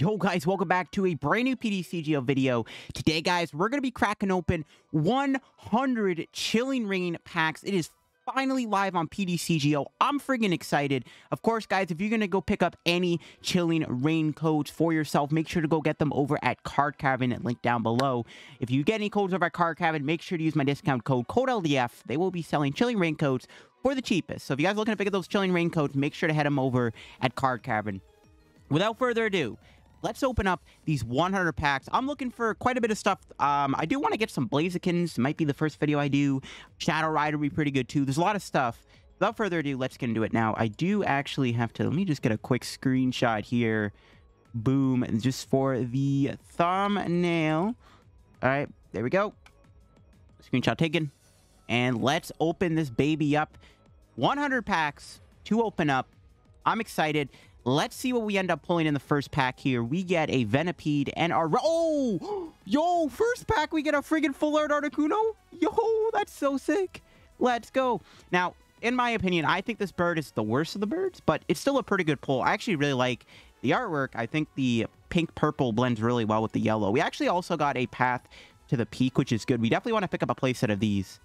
Yo guys, welcome back to a brand new PTCGO video. Today guys, we're going to be cracking open 100 Chilling Reign packs. It is finally live on PTCGO. I'm friggin' excited. Of course, guys, if you're going to go pick up any Chilling Reign codes for yourself, make sure to go get them over at Card Cavern, link down below. If you get any codes over at Card Cavern, make sure to use my discount code, CODELDF. They will be selling Chilling Reign codes for the cheapest. So if you guys are looking to pick up those Chilling Reign codes, make sure to head them over at Card Cavern. Without further ado, let's open up these 100 packs. I'm looking for quite a bit of stuff. Um, I do want to get some Blazikens. Might be the first video I do. Shadow Rider would be pretty good too. There's a lot of stuff. Without further ado, let's get into it now. I do actually have to, let me just get a quick screenshot here. Boom, just for the thumbnail. All right, there we go. Screenshot taken. And let's open this baby up. 100 packs to open up. I'm excited. Let's see what we end up pulling in the first pack here. We get a Venipede and our... Oh! Yo, first pack, we get a friggin' full art Articuno. Yo, that's so sick. Let's go. Now, in my opinion, I think this bird is the worst of the birds, but it's still a pretty good pull. I actually really like the artwork. I think the pink-purple blends really well with the yellow. We actually also got a Path to the Peak, which is good. We definitely want to pick up a playset of these.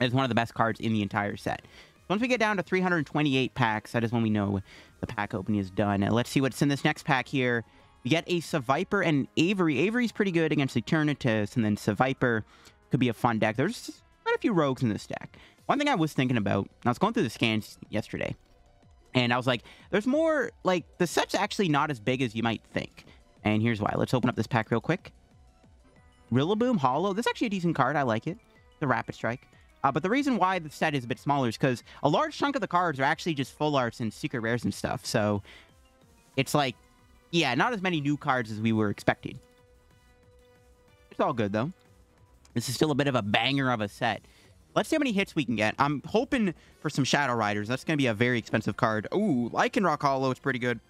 It's one of the best cards in the entire set. Once we get down to 328 packs, that is when we know the pack opening is done. Let's see what's in this next pack here. We get a Seviper and Avery. Avery's pretty good against Eternatus, and then Seviper could be a fun deck. There's quite a few rogues in this deck. One thing I was thinking about, I was going through the scans yesterday, and I was like, there's more, like, the set's actually not as big as you might think. And here's why. Let's open up this pack real quick. Rillaboom Holo. This is actually a decent card. I like it. The Rapid Strike. Uh, but the reason why the set is a bit smaller is because a large chunk of the cards are actually just full arts and secret rares and stuff. So it's like, yeah, not as many new cards as we were expecting. It's all good, though. This is still a bit of a banger of a set. Let's see how many hits we can get. I'm hoping for some Shadow Riders. That's going to be a very expensive card. Ooh, Lycanroc Holo is pretty good.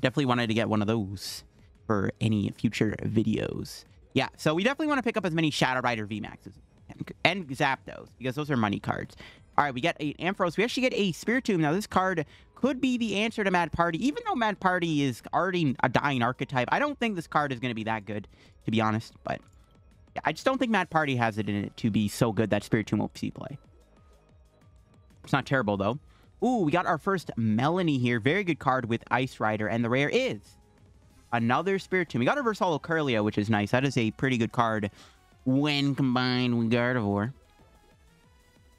Definitely wanted to get one of those for any future videos. Yeah, so we definitely want to pick up as many Shadow Rider VMAXs and Zapdos because those are money cards. All right, we get an Ampharos. We actually get a Spiritomb. Now, this card could be the answer to Mad Party. Even though Mad Party is already a dying archetype, I don't think this card is going to be that good, to be honest. But I just don't think Mad Party has it in it to be so good that Spiritomb will see play. It's not terrible, though. Ooh, we got our first Melanie here. Very good card with Ice Rider. And the rare is another Spiritomb. We got a Versalo Kirlia, which is nice. That is a pretty good card when combined with Gardevoir.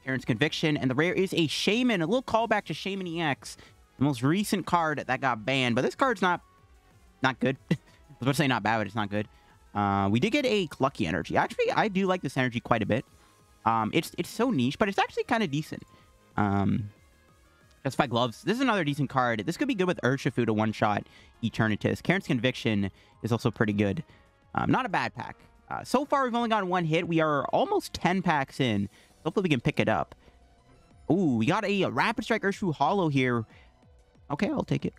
Karen's Conviction, and the rare is a Shaymin. A little callback to Shaymin EX, the most recent card that got banned. But this card's not not good. I was about to say not bad, but it's not good. Uh, we did get a Clucky Energy. Actually, I do like this energy quite a bit. Um, it's it's so niche, but it's actually kind of decent. Um, Justify Gloves. This is another decent card. This could be good with Urshifu to one-shot Eternatus. Karen's Conviction is also pretty good. Um, not a bad pack. Uh, so far, we've only gotten one hit. We are almost 10 packs in. Hopefully, we can pick it up. Ooh, we got a, a Rapid Strike Urshifu Holo here. Okay, I'll take it.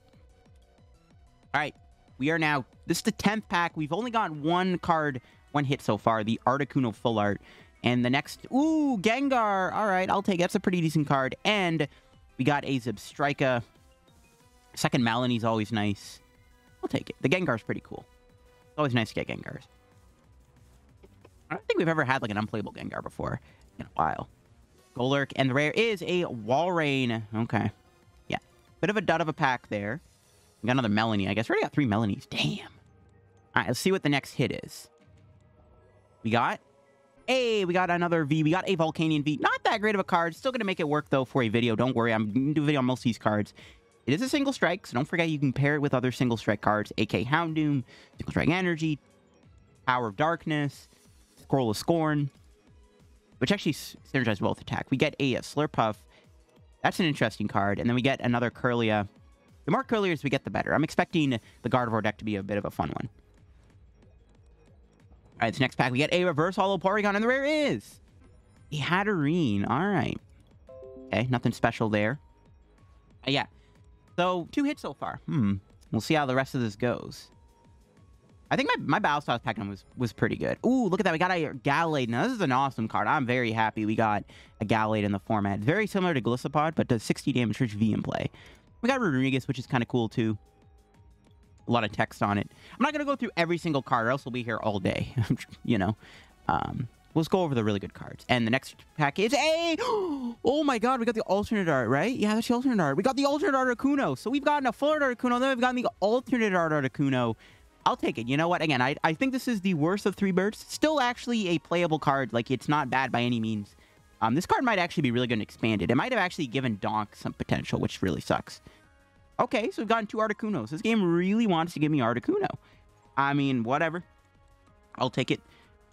All right, we are now... This is the 10th pack. We've only gotten one card, one hit so far, the Articuno Full Art. And the next... Ooh, Gengar. All right, I'll take it. That's a pretty decent card. And we got a Zebstrika. Second Melanie's always nice. I'll take it. The Gengar's pretty cool. It's always nice to get Gengars. I don't think we've ever had like an unplayable Gengar before in a while. Golurk, and the rare is a Walrein. Okay. Yeah. Bit of a dud of a pack there. We got another Melanie. I guess we already got three Melanies. Damn. All right, let's see what the next hit is. We got... Hey, we got another V. We got a Volcanion V. Not that great of a card. Still going to make it work, though, for a video. Don't worry. I'm going to do a video on most of these cards. It is a single strike, so don't forget you can pair it with other single strike cards. AK Houndoom, Single Strike Energy, Power of Darkness, Scroll of Scorn, which actually synergizes well with attack. We get a, Slurpuff. That's an interesting card. And then we get another Kirlia. The more Kirlias we get, the better. I'm expecting the Gardevoir deck to be a bit of a fun one. All right, this next pack, we get a Reverse Holo Porygon, and the rare is a Hatterene. All right. Okay, nothing special there. Uh, yeah. So, two hits so far. Hmm. We'll see how the rest of this goes. I think my, my Battle Packing was, was pretty good. Ooh, look at that. We got a Gallade. Now, this is an awesome card. I'm very happy we got a Gallade in the format. Very similar to Golisopod, but does 60 damage for V in play. We got Rodriguez, which is kind of cool, too. a lot of text on it. I'm not gonna go through every single card, or else we'll be here all day. you know. Um, let's go over the really good cards. And the next pack is a. Oh my god, we got the alternate art, right? Yeah, that's the alternate art. We got the alternate art Articuno. So we've gotten a full art Articuno, then we've gotten the alternate art Articuno. I'll take it. You know what? Again, I, I think this is the worst of three birds. Still actually a playable card. Like, it's not bad by any means. Um, this card might actually be really good and expanded. It might have actually given Donk some potential, which really sucks. Okay, so we've gotten two Articunos. This game really wants to give me Articuno. I mean, whatever. I'll take it.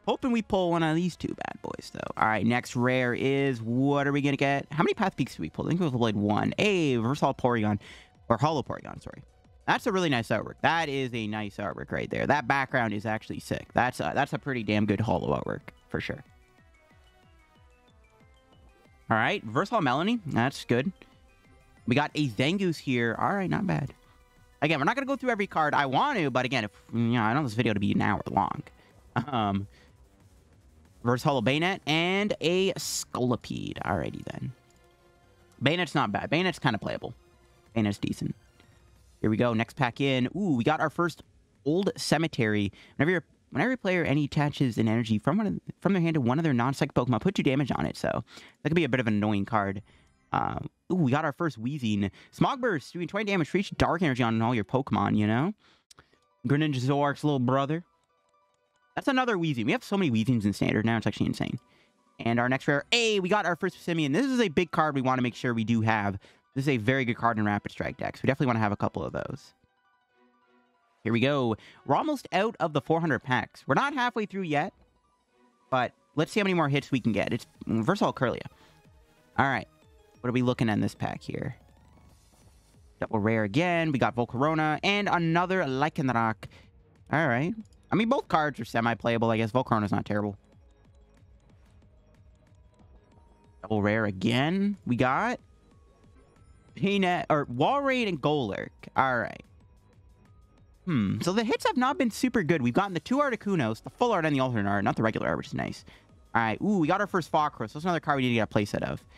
Hoping we pull one of these two bad boys, though. All right, next rare is... What are we going to get? How many Path Peaks do we pull? I think we've played one. A Versal Porygon. Or Holo Porygon, sorry. That's a really nice artwork. That is a nice artwork right there. That background is actually sick. That's a, that's a pretty damn good holo artwork, for sure. All right, Versal Melanie. That's good. We got a Zangoose here. All right, not bad. Again, we're not going to go through every card I want to, but again, if you know, I don't want this video to be an hour long. Um, Reverse Holo Bayonet and a Scolipede. Alrighty then. Bayonet's not bad. Bayonet's kind of playable. Bayonet's decent. Here we go. Next pack in. Ooh, we got our first Old Cemetery. Whenever whenever a player any attaches an energy from one of, from their hand to one of their non-psychic Pokemon, put two damage on it. So that could be a bit of an annoying card. Um, ooh, we got our first Weezing. Smog Burst, doing 20 damage for each dark energy on all your Pokemon, you know? Greninja Zoroark's little brother. That's another Weezing. We have so many Weezings in Standard now. It's actually insane. And our next rare, hey, we got our first Simeon. This is a big card we want to make sure we do have. This is a very good card in Rapid Strike decks. We definitely want to have a couple of those. Here we go. We're almost out of the 400 packs. We're not halfway through yet, but let's see how many more hits we can get. It's mm, of all Kirlia. All right, what are we looking at in this pack here? Double rare again. We got Volcarona and another Lycanroc. All right. I mean, both cards are semi-playable, I guess. Volcarona's not terrible. Double rare again. We got Peanut or Walrein and Golurk. All right. Hmm. So the hits have not been super good. We've gotten the two Articunos, the full art and the alternate art, not the regular art, which is nice. All right. Ooh, we got our first Fog Crystal. That's another card we need to get a playset of.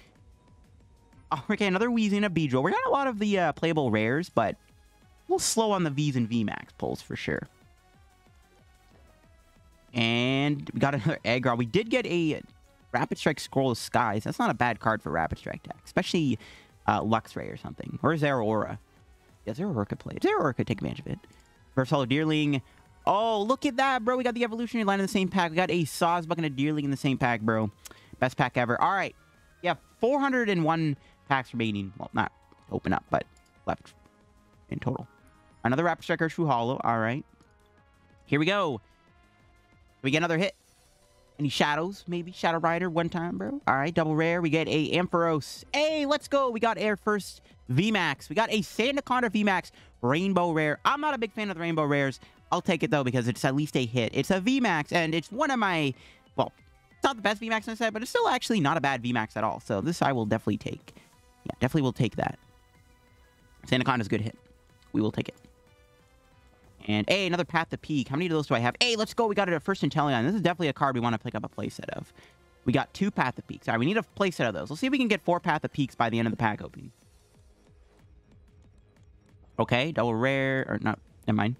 Oh, okay, another Weezing, a Beedrill. We got a lot of the uh, playable rares, but we'll slow on the V's and VMAX pulls for sure. And we got another Aggron. We did get a Rapid Strike Scroll of Skies. That's not a bad card for Rapid Strike deck, especially uh, Luxray or something. Or Zeraora. Yeah, Zeraora could play. Zeraora could take advantage of it. Versal Deerling. Oh, look at that, bro. We got the Evolutionary line in the same pack. We got a Sawsbuck and a Deerling in the same pack, bro. Best pack ever. All right. Yeah, 401 packs remaining. Well, not open up, but left in total. Another Rapid Striker True Hollow. All right. Here we go. We get another hit. Any shadows, maybe? Shadow Rider one time, bro. All right, double rare. We get a Ampharos. Hey, let's go. We got Air First VMAX. We got a Sandaconda VMAX Rainbow Rare. I'm not a big fan of the Rainbow Rares. I'll take it, though, because it's at least a hit. It's a VMAX, and it's one of my... Well, it's not the best VMAX in the set, but it's still actually not a bad VMAX at all. So this I will definitely take. Yeah, definitely will take that. Sandaconda's a good hit. We will take it. And hey, another Path to Peak. How many of those do I have? Hey, let's go. We got it at first Inteleon. This is definitely a card we want to pick up a playset of. We got two Path to Peaks. All right, we need a playset of those. Let's see if we can get four Path to Peaks by the end of the pack opening. Okay, double rare. Or not. Never mind.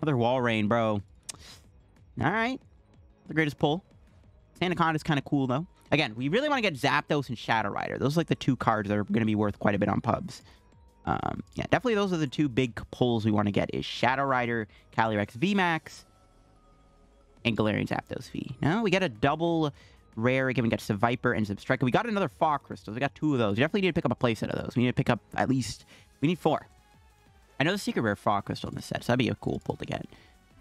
Another Walrein, bro. All right. The greatest pull. Sandaconda is kind of cool, though. Again, we really want to get Zapdos and Shadow Rider. Those are like the two cards that are going to be worth quite a bit on pubs. Um, yeah, definitely those are the two big pulls we want to get is Shadow Rider, Calyrex VMAX, and Galarian Zapdos V. Now we get a double rare. Again, we got some Viper and some Striker. We got another Fog Crystals. We got two of those. We definitely need to pick up a playset of those. We need to pick up at least... We need four. I know the secret rare Fog Crystal in this set, so that'd be a cool pull to get.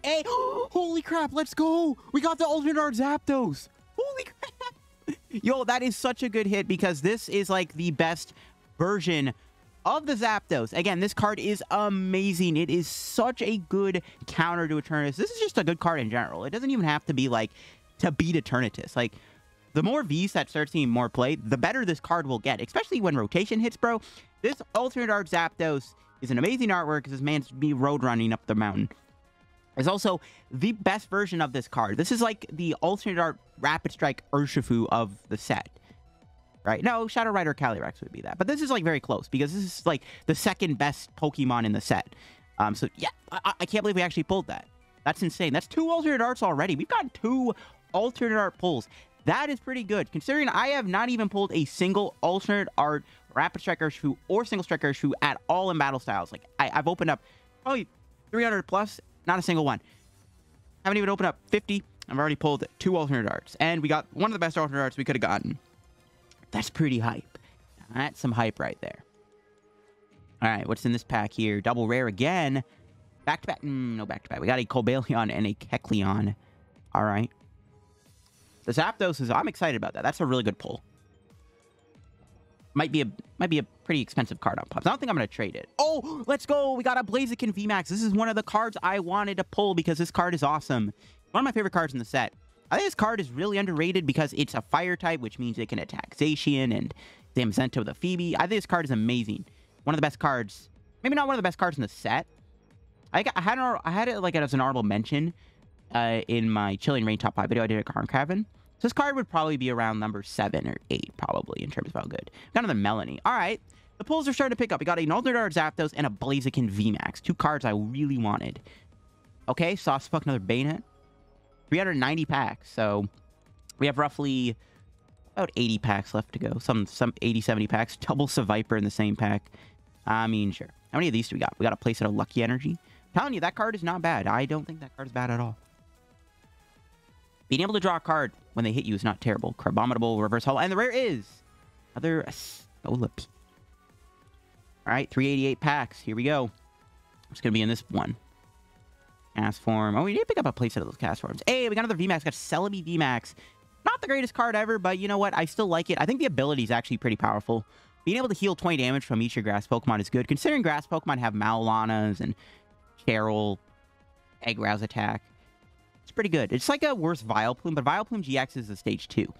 Hey! Holy crap, let's go! We got the alternate art Zapdos! Holy crap! Yo, that is such a good hit because this is like the best version of the Zapdos. Again, this card is amazing. It is such a good counter to Eternatus. This is just a good card in general. It doesn't even have to be like to beat Eternatus. Like the more V's that starts seeing more play, the better this card will get, especially when rotation hits, bro. This alternate art Zapdos is an amazing artwork because this man's be road running up the mountain. It's also the best version of this card. This is like the alternate art Rapid Strike Urshifu of the set right? No, Shadow Rider Calyrex would be that. But this is like very close because this is like the second best Pokemon in the set. Um, so yeah, I, I can't believe we actually pulled that. That's insane. That's two alternate arts already. We've got two alternate art pulls. That is pretty good, considering I have not even pulled a single alternate art rapid striker Urshifu or single striker Urshifu at all in battle styles. Like I, I've opened up probably 300 plus, not a single one. Haven't even opened up 50. I've already pulled two alternate arts, and we got one of the best alternate arts we could have gotten. That's pretty hype. That's some hype right there. All right, what's in this pack here? Double rare again. Back to back. Mm, no, back to back. We got a Cobalion and a Kecleon. All right. The Zapdos is. I'm excited about that. That's a really good pull. Might be a might be a pretty expensive card on pops. I don't think I'm gonna trade it. Oh, let's go. We got a Blaziken VMAX. This is one of the cards I wanted to pull because this card is awesome. One of my favorite cards in the set. I think this card is really underrated because it's a fire type, which means it can attack Zacian and Zamazenta with a Phoebe. I think this card is amazing. One of the best cards. Maybe not one of the best cards in the set. I, got, I had an, I had it like as an honorable mention uh, in my Chilling Reign top five video I did at Karnkraven. So this card would probably be around number seven or eight, probably, in terms of how good. Got another Melanie. All right. The pulls are starting to pick up. We got an Alternate Art Zapdos and a Blaziken VMAX. Two cards I really wanted. Okay, Sawsbuck, another Bayonet. 390 packs. So we have roughly about 80 packs left to go. Some some 80, 70 packs. Double Seviper in the same pack. I mean, sure. How many of these do we got? We got a place at a Lucky Energy. I'm telling you, that card is not bad. I don't think that card is bad at all. Being able to draw a card when they hit you is not terrible. Crabominable, Reverse Holo, and the rare is another Stolip. All right, 388 packs. Here we go. It's going to be in this one. Castform. Oh, we did pick up a playset of those Castforms. Hey, we got another VMAX. Got Celebi VMAX. Not the greatest card ever, but you know what? I still like it. I think the ability is actually pretty powerful. Being able to heal 20 damage from each of your grass Pokemon is good, considering grass Pokemon have Maulanas and Cheryl, Eggrouse attack. It's pretty good. It's like a worse Vileplume, but Vileplume GX is a stage 2.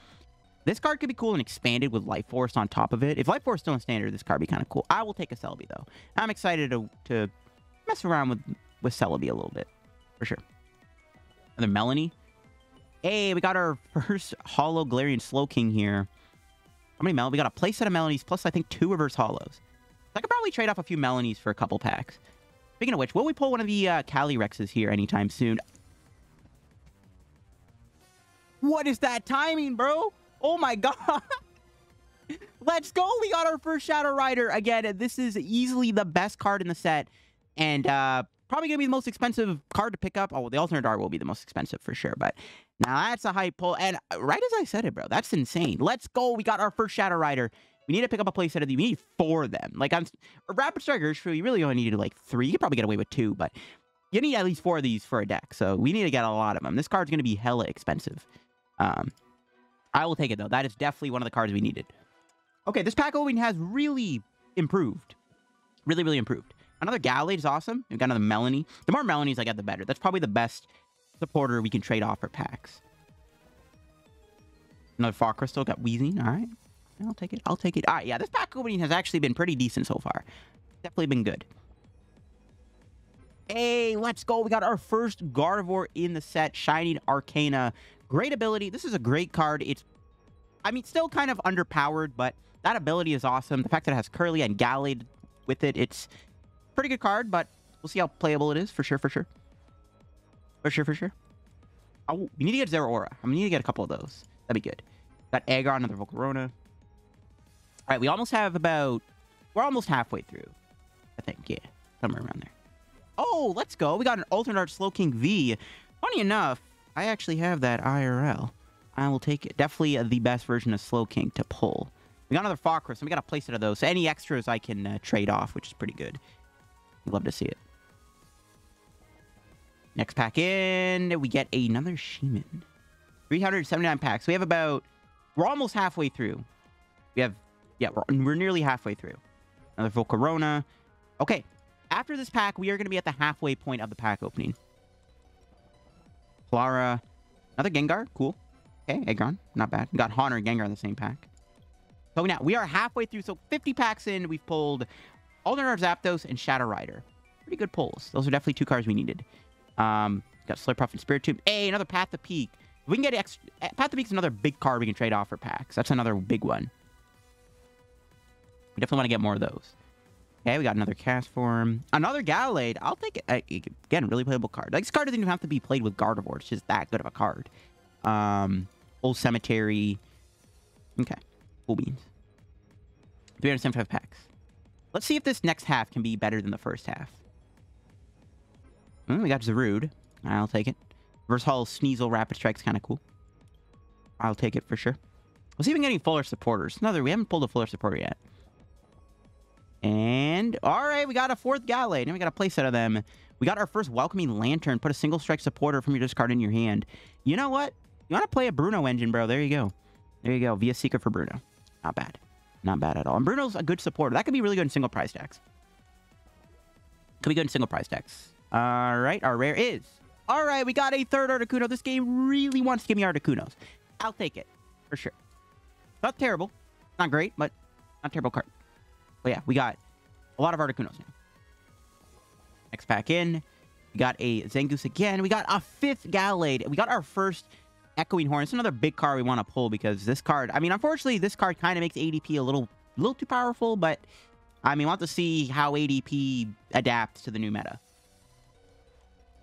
This card could be cool and expanded with Life Force on top of it. If Life Force still in standard, this card would be kind of cool. I will take a Celebi, though. I'm excited to, to mess around with, with Celebi a little bit, for sure. Another Melanie. Hey, we got our first Holo Galarian Slowking here. How many Mel? We got a playset of Melanies, plus I think two Reverse Holos. I could probably trade off a few Melanies for a couple packs. Speaking of which, will we pull one of the uh, Calyrexes here anytime soon? What is that timing, bro? Oh my god. Let's go. We got our first Shadow Rider. Again, this is easily the best card in the set. And uh, probably going to be the most expensive card to pick up. Oh, the alternate art will be the most expensive for sure. But now that's a hype pull. And uh, right as I said it, bro, that's insane. Let's go. We got our first Shadow Rider. We need to pick up a playset of these. We need four of them. Like, I'm Rapid Strikers, you really only needed like three. You could probably get away with two, but you need at least four of these for a deck. So we need to get a lot of them. This card's going to be hella expensive. Um, I will take it, though. That is definitely one of the cards we needed. Okay, this pack opening has really improved. Really, really improved. Another Gallade is awesome. We've got another Melanie. The more Melanies I get, the better. That's probably the best supporter we can trade off for packs. Another Fog Crystal. Got Weezing. All right. I'll take it. I'll take it. All right, yeah. This pack opening has actually been pretty decent so far. Definitely been good. Hey, let's go. We got our first Gardevoir in the set. Shining Arcana. Great ability. This is a great card. It's, I mean, still kind of underpowered, but that ability is awesome. The fact that it has Kirlia and Gallade with it, it's pretty good card, but we'll see how playable it is for sure, for sure. For sure, for sure. Oh, we need to get Zeraora. I mean, we need to get a couple of those. That'd be good. Got Aggron, another Volcarona. All right, we almost have about... We're almost halfway through. I think, yeah. Somewhere around there. Oh, let's go. We got an Alternate Art Slowking V. Funny enough, I actually have that IRL. I will take it. Definitely the best version of Slowking to pull. We got another Fog Crystal, and we got a place out of those. So any extras I can uh, trade off, which is pretty good. Love to see it. Next pack in, we get another Shaymin. 379 packs. We have about... We're almost halfway through. We have... Yeah, we're, we're nearly halfway through. Another Volcarona. Okay. After this pack, we are going to be at the halfway point of the pack opening. Klara. Another Gengar. Cool. Okay, Aggron. Not bad. We got Haunter and Gengar in the same pack. So now, we are halfway through. So 50 packs in, we've pulled Alternate Zapdos and Shadow Rider. Pretty good pulls. Those are definitely two cards we needed. Um, got Slurpuff and Spiritomb. Hey, another Path of Peak. If we can get extra... Eh, Path of Peak's another big card we can trade off for packs. That's another big one. We definitely want to get more of those. Okay, we got another cast Castform. Another Gallade. I'll take it. Again, really playable card. Like, this card doesn't even have to be played with Gardevoir. It's just that good of a card. Um, Old Cemetery. Okay. Cool beans. 375 packs. Let's see if this next half can be better than the first half. Hmm, we got Zarude. I'll take it. Versatile Sneasel Rapid Strike's kind of cool. I'll take it for sure. Let's see if we can get any fuller supporters. Another, we haven't pulled a fuller supporter yet. And, all right, we got a fourth Gallade. And we got a playset of them. We got our first Welcoming Lantern. Put a single strike supporter from your discard in your hand. You know what? You want to play a Bruno engine, bro. There you go. There you go. VS Seeker for Bruno. Not bad. Not bad at all. And Bruno's a good supporter. That could be really good in single prize decks. Could be good in single prize decks. All right. Our rare is. All right. We got a third Articuno. This game really wants to give me Articunos. I'll take it. For sure. Not terrible. Not great, but not terrible card. But yeah, we got a lot of Articunos now. Next pack in. We got a Zangoose again. We got a fifth Gallade. We got our first Echoing Horn. It's another big card we want to pull because this card... I mean, unfortunately, this card kind of makes ADP a little, little too powerful, but... I mean, we want to see how ADP adapts to the new meta.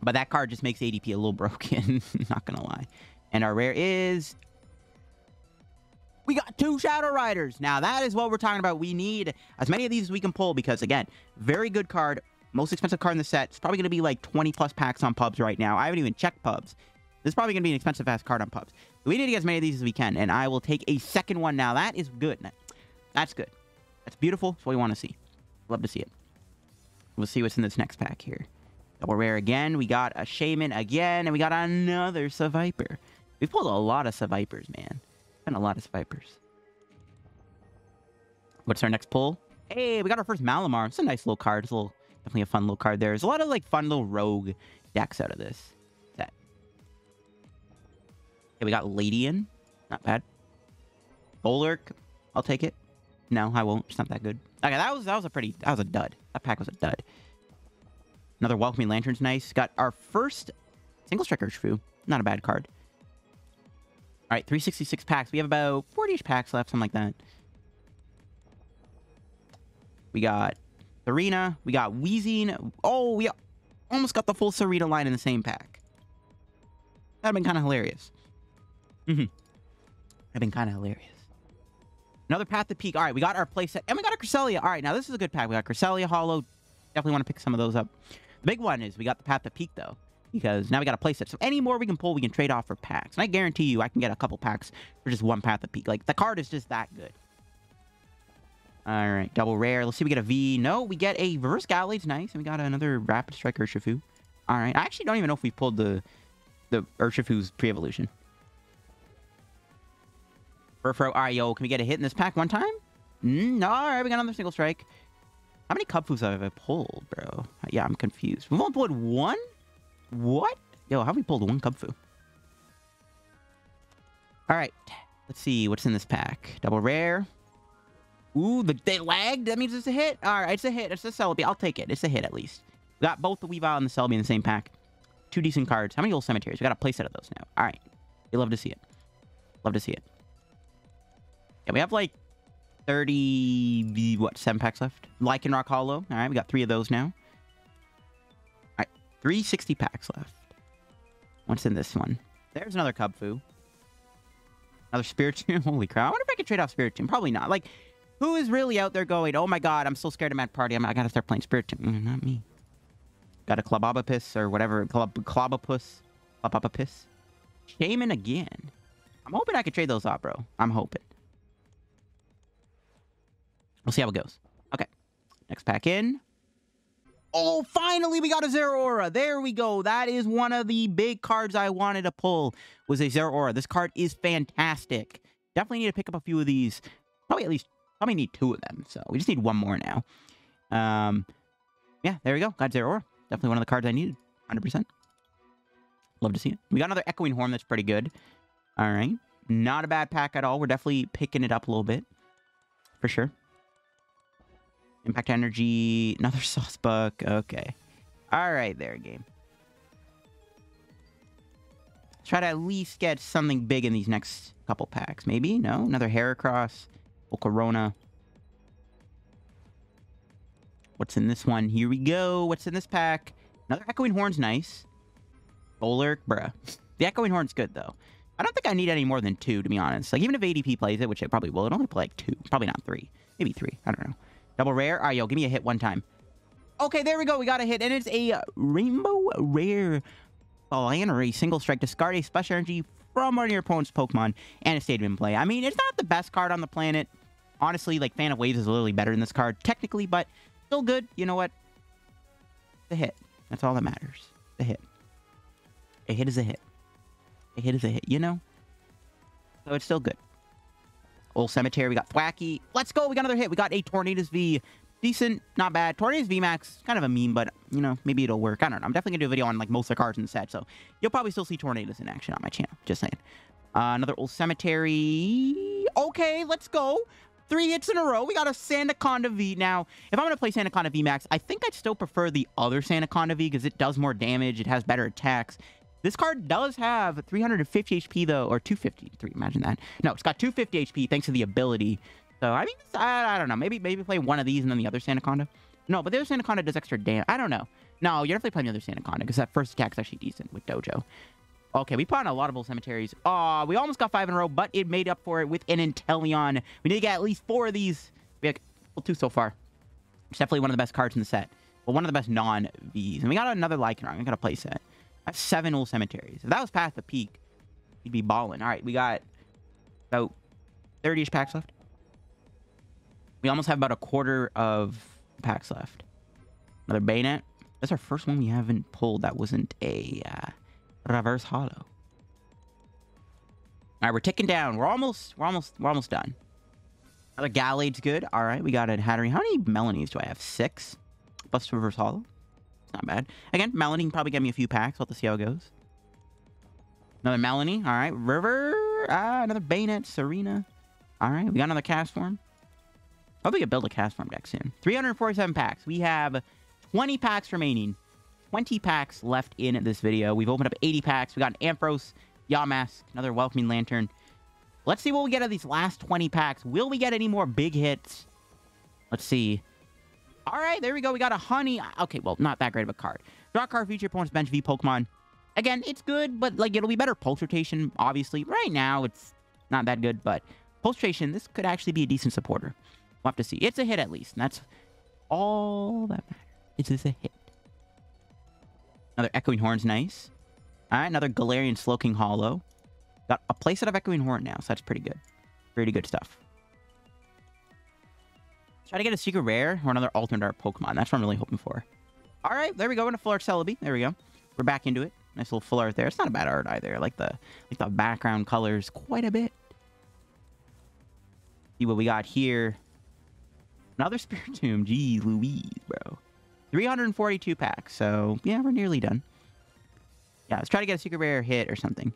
But that card just makes ADP a little broken. Not gonna lie. And our rare is we got two Shadow Riders. Now, that is what we're talking about. We need as many of these as we can pull because, again, very good card. Most expensive card in the set. It's probably going to be like 20 plus packs on pubs right now. I haven't even checked pubs. This is probably going to be an expensive ass card on pubs. We need to get as many of these as we can, and I will take a second one now. That is good. That's good. That's beautiful. That's what we want to see. Love to see it. We'll see what's in this next pack here. Double rare again. We got a Shaymin again, and we got another Seviper. We've pulled a lot of Sevipers, man been a lot of Vipers. What's our next pull? Hey, we got our first Malamar. It's a nice little card. It's a little, definitely a fun little card there. There's a lot of like fun little rogue decks out of this. Okay, we got Ladian. Not bad. Bolark. I'll take it. No, I won't. It's not that good. Okay, that was that was a pretty that was a dud. That pack was a dud. Another Welcoming Lantern's nice. Got our first single striker Urshifu. Not a bad card. All right, 366 packs. We have about 40-ish packs left, something like that. We got Serena. We got Weezing. Oh, we almost got the full Serena line in the same pack. That'd been kind of hilarious. Mm-hmm. That'd been kind of hilarious. Another Path to Peak. All right, we got our playset. And we got a Cresselia. All right, now this is a good pack. We got Cresselia, Holo. Definitely want to pick some of those up. The big one is we got the Path to Peak, though because now we got a playset. So any more we can pull, we can trade off for packs. And I guarantee you I can get a couple packs for just one Path to Peak. Like, the card is just that good. All right, double rare. Let's see we get a V. No, we get a reverse Gallade's nice. And we got another Rapid Strike Urshifu. All right, I actually don't even know if we pulled the the Urshifu's pre-evolution. All right, yo, can we get a hit in this pack one time? Mm, all right, we got another single strike. How many Kubfus have I pulled, bro? Yeah, I'm confused. We've only pulled one? What? Yo, how have we pulled one Kubfu? Alright. Let's see what's in this pack. Double rare. Ooh, the, they lagged? That means it's a hit? Alright, it's a hit. It's a Celebi. I'll take it. It's a hit at least. We got both the Weavile and the Celebi in the same pack. Two decent cards. How many old cemeteries? We got a playset of those now. Alright. You love to see it. Love to see it. Yeah, we have like 30, what, seven packs left? Lycanroc Holo. Alright, we got three of those now. All right, 360 packs left. What's in this one? There's another Kubfu. Another Spiritomb. Holy crap. I wonder if I could trade off Spiritomb. Probably not. Like, who is really out there going, oh my god, I'm so scared of Mad Party. I'm, I gotta start playing Spiritomb. Mm, not me. Got a Clubobopus or whatever. Club Clubopus. Clubopus. Shaymin again. I'm hoping I could trade those off, bro. I'm hoping. We'll see how it goes. Okay. Next pack in. Oh, finally we got a Zeraora. There we go. That is one of the big cards I wanted to pull was a Zeraora. This card is fantastic. Definitely need to pick up a few of these. Probably at least, probably need two of them. So we just need one more now. Um, yeah, there we go. Got Zeraora. Definitely one of the cards I needed. 100%. Love to see it. We got another Echoing Horn that's pretty good. All right. Not a bad pack at all. We're definitely picking it up a little bit. For sure. Impact Energy, another sauce Sawsbuck. Okay. All right, there, game. Try to at least get something big in these next couple packs. Maybe? No? Another Heracross. Or Corona. What's in this one? Here we go. What's in this pack? Another Echoing Horn's nice. Golurk, bruh. The Echoing Horn's good, though. I don't think I need any more than two, to be honest. Like, even if ADP plays it, which it probably will, it only play like two. Probably not three. Maybe three. I don't know. Double rare? All right, yo, give me a hit one time. Okay, there we go. We got a hit, and it's a Rainbow Rare Blannery Single Strike. Discard a Special Energy from one of your opponent's Pokemon and a Stadium play. I mean, it's not the best card on the planet. Honestly, like, Fan of Waves is literally better than this card, technically, but still good. You know what? The hit. That's all that matters. The hit. A hit is a hit. A hit is a hit, you know? So it's still good. Old Cemetery, we got Thwackey. Let's go, we got another hit. We got a Tornadus V. Decent, not bad. Tornadus V Max. kind of a meme, but, you know, maybe it'll work. I don't know. I'm definitely going to do a video on, like, most of the cards in the set, so you'll probably still see Tornadus in action on my channel. Just saying. Uh, another Old Cemetery. Okay, let's go. Three hits in a row. We got a Sandaconda V. Now, if I'm going to play Sandaconda V Max, I think I'd still prefer the other Sandaconda V because it does more damage. It has better attacks. This card does have 350 HP, though, or 253. Imagine that. No, it's got 250 HP thanks to the ability. So, I mean, I, I don't know. Maybe maybe play one of these and then the other Sandaconda. No, but the other Sandaconda does extra damage. I don't know. No, you're definitely playing the other Sandaconda because that first attack is actually decent with Dojo. Okay, we put on a lot of old cemeteries. Aw, we almost got five in a row, but it made up for it with an Inteleon. We need to get at least four of these. We have well, two so far. It's definitely one of the best cards in the set. Well, one of the best non-Vs. And we got another Lycanroc. I got a play set. That's seven old cemeteries. If that was past the peak, he'd be balling. All right, we got about 30-ish packs left. We almost have about a quarter of packs left. Another Bayonet. That's our first one we haven't pulled that wasn't a... Uh, reverse holo. All right, we're ticking down. We're almost, we're almost, we're almost done. Another Gallade's good. All right, we got a Hatterene. How many Melanies do I have? Six. Plus reverse holo. It's not bad. Again, Melanie can probably get me a few packs. We'll have to see how it goes. Another Melanie. All right, River. Ah, another Bayonet. Serena. All right, we got another Castform. Hope we can build a Castform deck soon. 347 packs. We have 20 packs remaining. 20 packs left in this video. We've opened up 80 packs. We got an Ampharos, Yamask, another Welcoming Lantern. Let's see what we get out of these last 20 packs. Will we get any more big hits? Let's see. All right, there we go. We got a Honey. Okay, well, not that great of a card. Draw card feature opponent's bench V Pokemon. Again, it's good, but like it'll be better Pulse Rotation, obviously. Right now, it's not that good, but Pulse Rotation, this could actually be a decent supporter. We'll have to see. It's a hit at least, and that's all that matters. It's just a hit. Another Echoing Horn's nice. All right, another Galarian Slowking Holo. Got a playset of Echoing Horn now, so that's pretty good. Pretty good stuff. Try to get a Secret Rare or another Alternate Art Pokemon. That's what I'm really hoping for. All right, there we go. In a full art Celebi. There we go. We're back into it. Nice little full art there. It's not a bad art either. I like the like the background colors quite a bit. See what we got here. Another Spiritomb. Jeez Louise, bro. 342 packs. So, yeah, we're nearly done. Yeah, let's try to get a secret rare hit or something.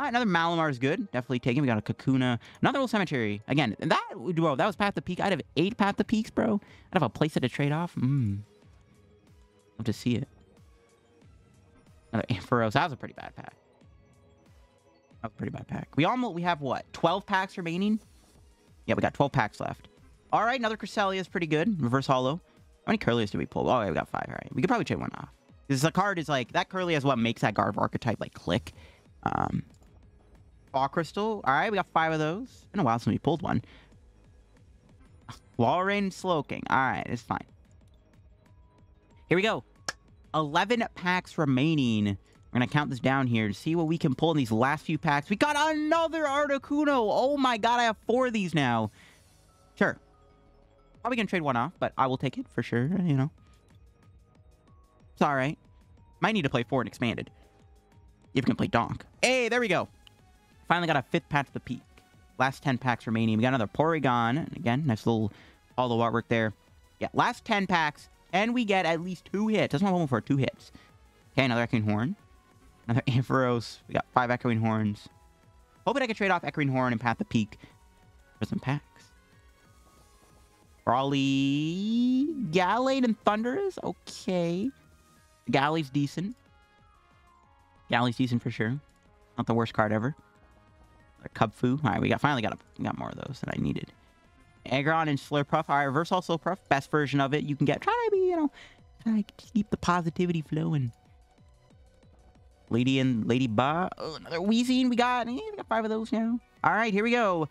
Right, another Malamar is good. Definitely taken. We got a Kakuna. Another old cemetery. Again, that bro, that was Path the Peak. I'd have eight Path the Peaks, bro. I'd have a place to trade off. Mmm. Love to see it. Another Ampharos. That was a pretty bad pack. That was a pretty bad pack. We almost we have what? 12 packs remaining? Yeah, we got 12 packs left. All right, another Cresselia is pretty good. Reverse holo. How many Kirlias do we pull? Oh, yeah, we got five. All right. We could probably trade one off. Because the card is like, that Kirlia is what makes that Garv archetype like click. Um, Fog Crystal. All right, we got five of those. Been a while since we pulled one. Walrein Slowking. All right, it's fine. Here we go. 11 packs remaining. We're going to count this down here to see what we can pull in these last few packs. We got another Articuno. Oh my god, I have four of these now. Sure. Probably gonna trade one off, but I will take it for sure, you know. It's alright. Might need to play four and expanded. If you can play Donk. Hey, there we go. Finally got a fifth patch the peak. Last 10 packs remaining. We got another Porygon. And again, nice little holo artwork there. Yeah, last 10 packs. And we get at least two hits. That's what I'm for, two hits. Okay, another Echoing Horn. Another Ampharos. We got five Echoing Horns. Hoping I can trade off Echoing Horn and Path the Peak for some packs. Raleigh, Gallade, and Thundurus. Okay. Galley's decent. Galley's decent for sure. Not the worst card ever. A Kubfu. All right, we got finally got a, got more of those that I needed. Aggron and Slurpuff. All right, Reversal Slurpuff, best version of it you can get. Try to be, you know, like keep the positivity flowing. Lady and Lady Ba. Oh, another Weezing. We got, eh, we got five of those now. All right, here we go.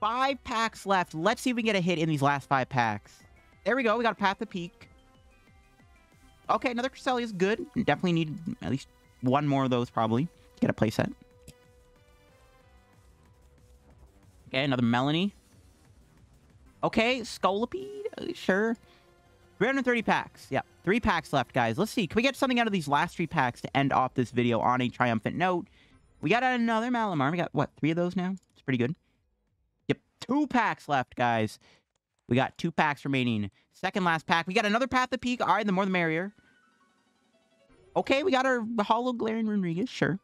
Five packs left. Let's see if we can get a hit in these last five packs. There we go. We got a Path to Peak. Okay, another Cresselia is good. Definitely need at least one more of those probably. Get a playset. Okay, another Melanie. Okay, Scolipede. Sure. 330 packs. Yeah, three packs left, guys. Let's see. Can we get something out of these last three packs to end off this video on a triumphant note? We got another Malamar. We got, what, three of those now? It's pretty good. Yep, two packs left, guys. We got two packs remaining. Second last pack. We got another Path of Peak. All right, the more the merrier. Okay, we got our Holo Galarian Rodriguez. Sure.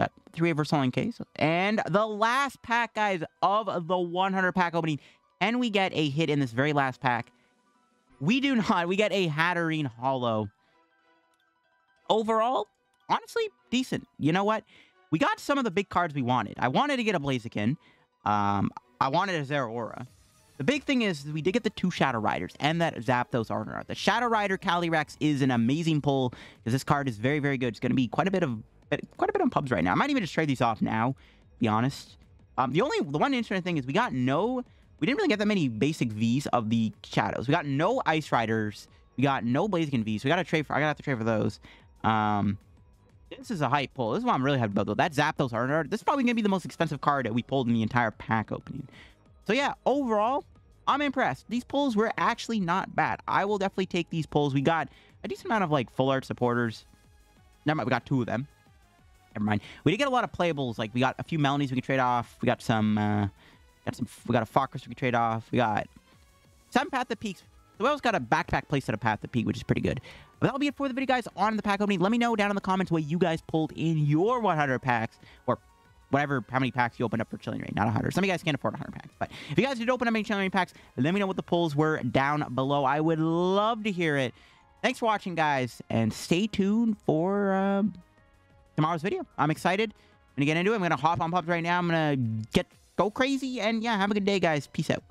Got three of our Soling case. And the last pack, guys, of the 100 pack opening. And we get a hit in this very last pack? We do not. We get a Hatterene Holo. Overall, honestly, decent. You know what? We got some of the big cards we wanted. I wanted to get a Blaziken. Um, I wanted a Zeraora. The big thing is we did get the two Shadow Riders and that Zapdos Art. The Shadow Rider Calyrex is an amazing pull because this card is very, very good. It's going to be quite a bit of quite a bit on pubs right now. I might even just trade these off now, be honest. Um, the only the one interesting thing is we got no we didn't really get that many basic Vs of the Shadows. We got no Ice Riders. We got no Blaziken Vs. We got to trade for. I got to have to trade for those. Um, this is a hype pull. This is what I'm really happy about though. That Zapdos Art. This is probably gonna be the most expensive card that we pulled in the entire pack opening. So yeah, overall, I'm impressed. These pulls were actually not bad. I will definitely take these pulls. We got a decent amount of like full art supporters. Never mind, we got two of them. Never mind. We did get a lot of playables. Like we got a few Melanies we could trade off. We got some, uh, got some. We got a Farkas we could trade off. We got some Path of Peaks. So we also got a backpack playset of Path of Peak, which is pretty good. But that'll be it for the video, guys, on the pack opening. Let me know down in the comments what you guys pulled in your 100 packs, or whatever, how many packs you opened up for Chilling Reign, not 100. Some of you guys can't afford 100 packs. But if you guys did open up any Chilling Reign packs, let me know what the pulls were down below. I would love to hear it. Thanks for watching, guys, and stay tuned for uh, tomorrow's video. I'm excited. I'm going to get into it. I'm going to hop on pubs right now. I'm going to get go crazy. And yeah, have a good day, guys. Peace out.